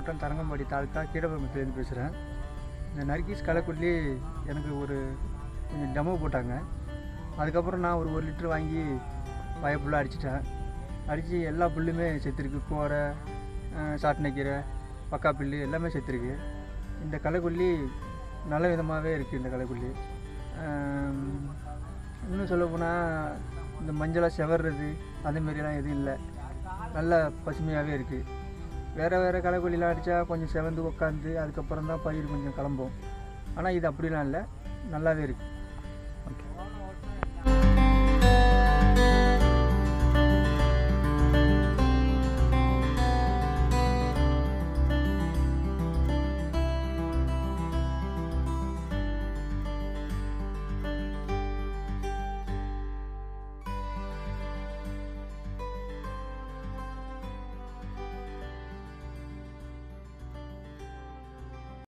மாவட்டம் தரங்கம்பாடி தாலுக்கா கீழபுரமத்துலேருந்து பேசுகிறேன். இந்த நர்கீஸ் கலக்குள்ளி எனக்கு ஒரு கொஞ்சம் டெமோ போட்டாங்க. அதுக்கப்புறம் நான் ஒரு ஒரு லிட்டர் வாங்கி வய அடிச்சிட்டேன். அடித்து எல்லா புல்லுமே செத்துருக்கு. கோரை அஹ், சாட்டினைக்கீரை பக்கா புல்லு எல்லாமே செத்துருக்கு. இந்த களைக்கொல்லி நல்ல விதமாகவே இருக்குது இந்த களைக்கொல்லி இன்னும் சொல்லப்போனால் இந்த மஞ்சளாக செவர்றது அதேமாரிலாம் எதுவும் இல்லை. நல்ல பசுமையாகவே இருக்குது வேறு வேறு களைக்கொல்லிலாம் அடித்தா கொஞ்சம் செவந்து உட்காந்து அதுக்கப்புறம் தான் பயிர் கொஞ்சம் கிளம்பும். ஆனால் இது அப்படிலாம் இல்லை. நல்லாவே இருக்குது ஓகே